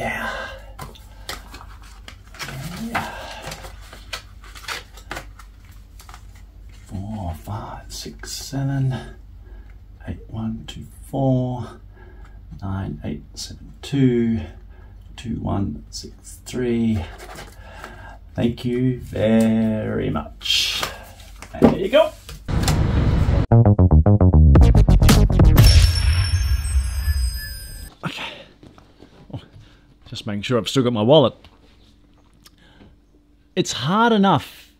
yeah. Four, five, six, seven, eight, one, two, four, nine, eight, seven, two, two, one, six, three. Thank you very much. There you go. Making sure I've still got my wallet. It's hard enough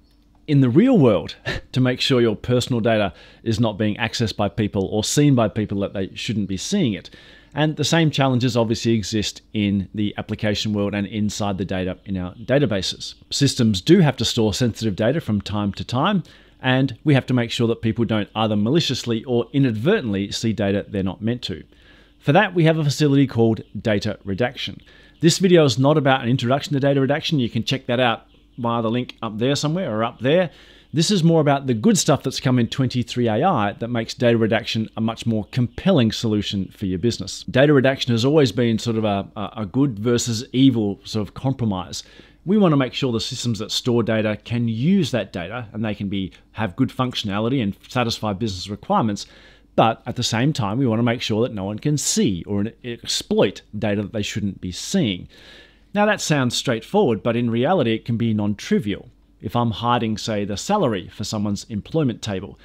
in the real world to make sure your personal data is not being accessed by people or seen by people that they shouldn't be seeing it. And the same challenges obviously exist in the application world and inside the data in our databases. Systems do have to store sensitive data from time to time, and we have to make sure that people don't either maliciously or inadvertently see data they're not meant to. For that, we have a facility called data redaction. This video is not about an introduction to data redaction. You can check that out via the link up there somewhere or up there. This is more about the good stuff that's come in 23AI that makes data redaction a much more compelling solution for your business. Data redaction has always been sort of a, a good versus evil sort of compromise. We want to make sure the systems that store data can use that data and they can be have good functionality and satisfy business requirements. But at the same time, we want to make sure that no one can see or exploit data that they shouldn't be seeing. Now, that sounds straightforward, but in reality, it can be non trivial if I'm hiding, say, the salary for someone's employment table.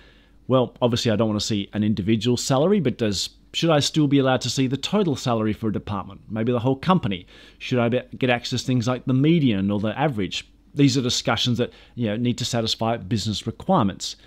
Well, obviously, I don't want to see an individual salary, but does should I still be allowed to see the total salary for a department? Maybe the whole company? Should I get access to things like the median or the average? These are discussions that you know need to satisfy business requirements.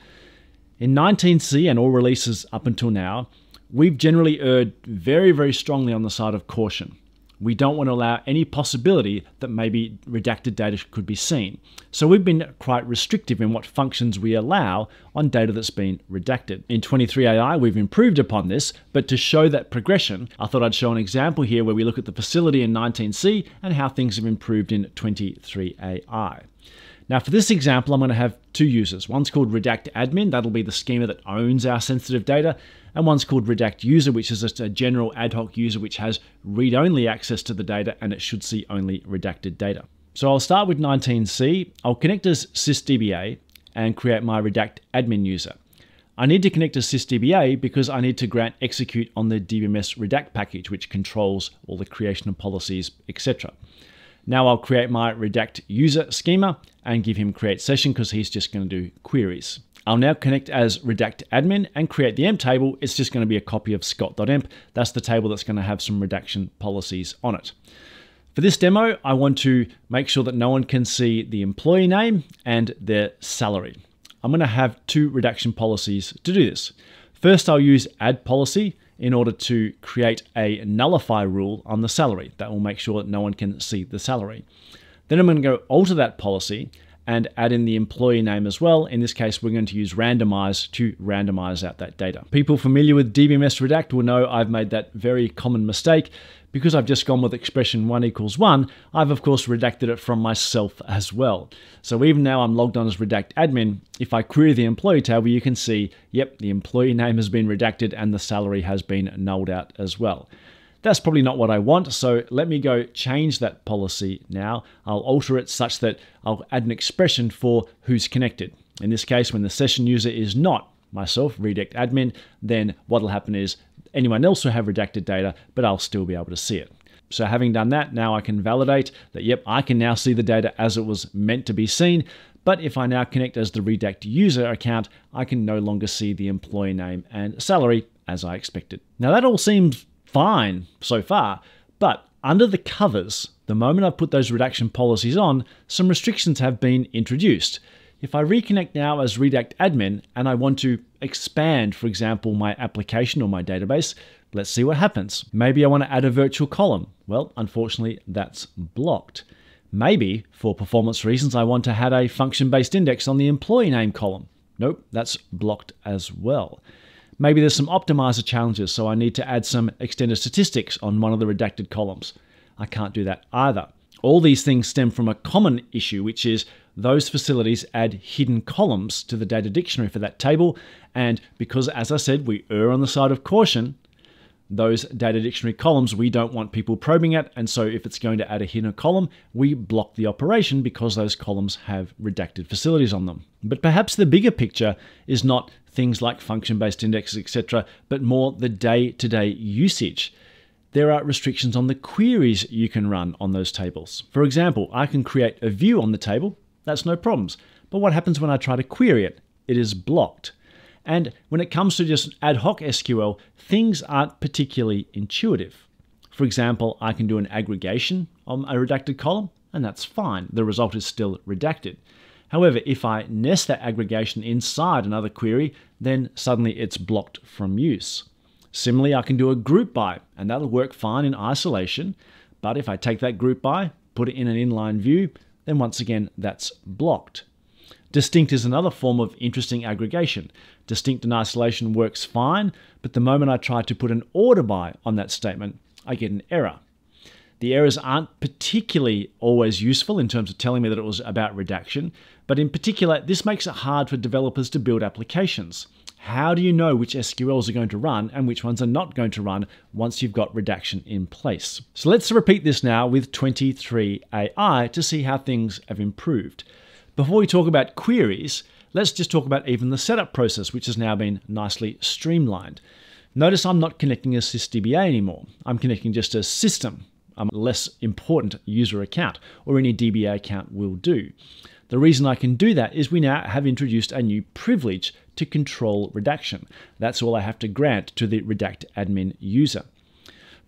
In 19C and all releases up until now, we've generally erred very, very strongly on the side of caution we don't want to allow any possibility that maybe redacted data could be seen. So we've been quite restrictive in what functions we allow on data that's been redacted. In 23AI, we've improved upon this, but to show that progression, I thought I'd show an example here where we look at the facility in 19C and how things have improved in 23AI. Now for this example, I'm going to have two users. One's called redact admin, that'll be the schema that owns our sensitive data, and one's called redact user, which is just a general ad hoc user which has read-only access to the data and it should see only redacted data. So I'll start with 19C. I'll connect as sysdba and create my redact admin user. I need to connect to sysdba because I need to grant execute on the DBMS redact package, which controls all the creation of policies, etc. Now I'll create my redact user schema and give him create session because he's just going to do queries. I'll now connect as redact admin and create the emp table. It's just going to be a copy of scott.emp. That's the table that's going to have some redaction policies on it. For this demo, I want to make sure that no one can see the employee name and their salary. I'm going to have two redaction policies to do this. First, I'll use add policy in order to create a nullify rule on the salary. That will make sure that no one can see the salary. Then I'm going to go alter that policy and add in the employee name as well. In this case, we're going to use randomize to randomize out that data. People familiar with DBMS Redact will know I've made that very common mistake because I've just gone with expression 1 equals 1, I've of course redacted it from myself as well. So even now I'm logged on as redact admin, if I query the employee table, you can see, yep, the employee name has been redacted and the salary has been nulled out as well. That's probably not what I want, so let me go change that policy now. I'll alter it such that I'll add an expression for who's connected. In this case, when the session user is not myself, redact admin, then what'll happen is anyone else will have redacted data, but I'll still be able to see it. So having done that, now I can validate that, yep, I can now see the data as it was meant to be seen. But if I now connect as the redact user account, I can no longer see the employee name and salary as I expected. Now that all seems fine so far, but under the covers, the moment I've put those redaction policies on, some restrictions have been introduced. If I reconnect now as Redact admin and I want to expand, for example, my application or my database, let's see what happens. Maybe I want to add a virtual column. Well, unfortunately, that's blocked. Maybe, for performance reasons, I want to add a function-based index on the employee name column. Nope, that's blocked as well. Maybe there's some optimizer challenges, so I need to add some extended statistics on one of the redacted columns. I can't do that either. All these things stem from a common issue, which is those facilities add hidden columns to the data dictionary for that table. And because, as I said, we err on the side of caution, those data dictionary columns we don't want people probing at, and so if it's going to add a hidden column, we block the operation because those columns have redacted facilities on them. But perhaps the bigger picture is not things like function based indexes, etc., but more the day to day usage. There are restrictions on the queries you can run on those tables. For example, I can create a view on the table, that's no problems. But what happens when I try to query it? It is blocked. And when it comes to just ad hoc SQL, things aren't particularly intuitive. For example, I can do an aggregation on a redacted column, and that's fine. The result is still redacted. However, if I nest that aggregation inside another query, then suddenly it's blocked from use. Similarly, I can do a group by, and that'll work fine in isolation. But if I take that group by, put it in an inline view, then once again, that's blocked. Distinct is another form of interesting aggregation. Distinct in isolation works fine, but the moment I try to put an order by on that statement, I get an error. The errors aren't particularly always useful in terms of telling me that it was about redaction, but in particular, this makes it hard for developers to build applications. How do you know which SQLs are going to run and which ones are not going to run once you've got redaction in place? So let's repeat this now with 23AI to see how things have improved. Before we talk about queries, let's just talk about even the setup process, which has now been nicely streamlined. Notice I'm not connecting a sysdba anymore. I'm connecting just a system, a less important user account, or any DBA account will do. The reason I can do that is we now have introduced a new privilege to control redaction. That's all I have to grant to the Redact admin user.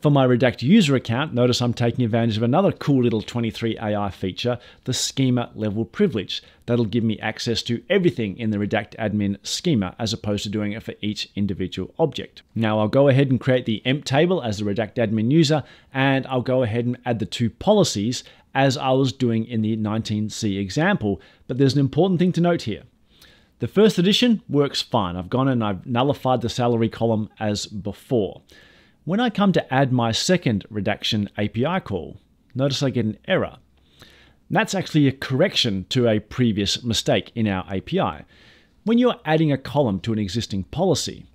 For my Redact user account, notice I'm taking advantage of another cool little 23AI feature, the schema level privilege. That'll give me access to everything in the Redact admin schema as opposed to doing it for each individual object. Now I'll go ahead and create the emp table as the Redact admin user, and I'll go ahead and add the two policies as I was doing in the 19C example. But there's an important thing to note here. The first edition works fine. I've gone and I've nullified the salary column as before. When I come to add my second redaction API call, notice I get an error. That's actually a correction to a previous mistake in our API. When you're adding a column to an existing policy,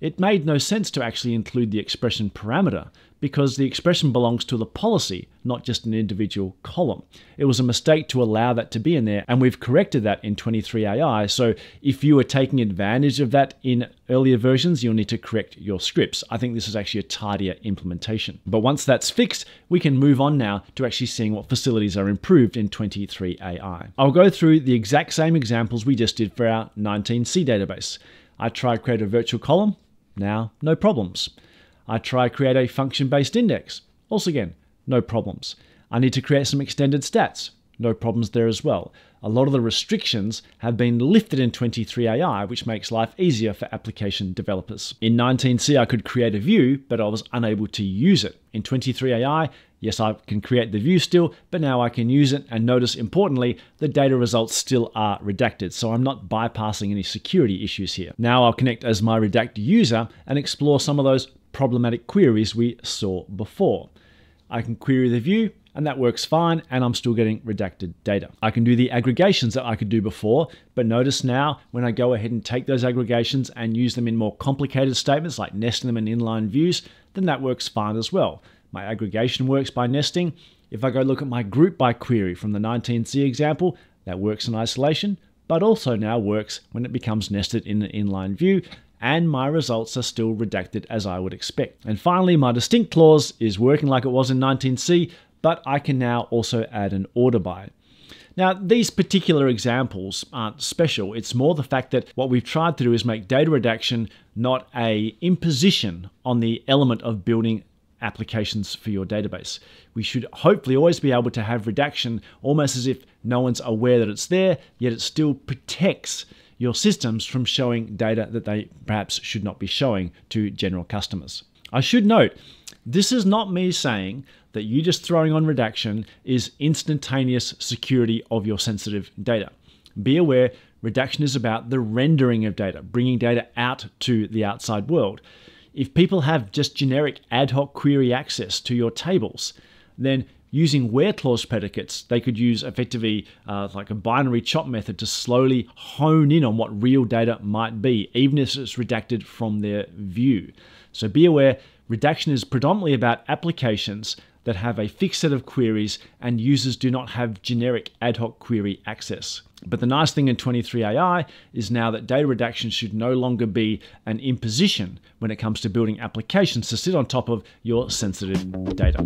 it made no sense to actually include the expression parameter because the expression belongs to the policy, not just an individual column. It was a mistake to allow that to be in there, and we've corrected that in 23AI. So if you are taking advantage of that in earlier versions, you'll need to correct your scripts. I think this is actually a tidier implementation. But once that's fixed, we can move on now to actually seeing what facilities are improved in 23AI. I'll go through the exact same examples we just did for our 19C database. I try create a virtual column, now no problems. I try create a function-based index. Also again, no problems. I need to create some extended stats. No problems there as well. A lot of the restrictions have been lifted in 23AI, which makes life easier for application developers. In 19C, I could create a view, but I was unable to use it. In 23AI, yes, I can create the view still, but now I can use it. And notice, importantly, the data results still are redacted, so I'm not bypassing any security issues here. Now I'll connect as my Redact user and explore some of those problematic queries we saw before. I can query the view, and that works fine, and I'm still getting redacted data. I can do the aggregations that I could do before, but notice now when I go ahead and take those aggregations and use them in more complicated statements like nesting them in inline views, then that works fine as well. My aggregation works by nesting. If I go look at my group by query from the 19C example, that works in isolation, but also now works when it becomes nested in an inline view and my results are still redacted as I would expect. And finally, my distinct clause is working like it was in 19C, but I can now also add an order by. Now, these particular examples aren't special. It's more the fact that what we've tried to do is make data redaction not a imposition on the element of building applications for your database. We should hopefully always be able to have redaction almost as if no one's aware that it's there, yet it still protects your systems from showing data that they perhaps should not be showing to general customers. I should note, this is not me saying that you just throwing on redaction is instantaneous security of your sensitive data. Be aware, redaction is about the rendering of data, bringing data out to the outside world. If people have just generic ad hoc query access to your tables, then using where clause predicates, they could use effectively uh, like a binary chop method to slowly hone in on what real data might be, even if it's redacted from their view. So be aware Redaction is predominantly about applications that have a fixed set of queries and users do not have generic ad hoc query access. But the nice thing in 23AI is now that data redaction should no longer be an imposition when it comes to building applications to sit on top of your sensitive data.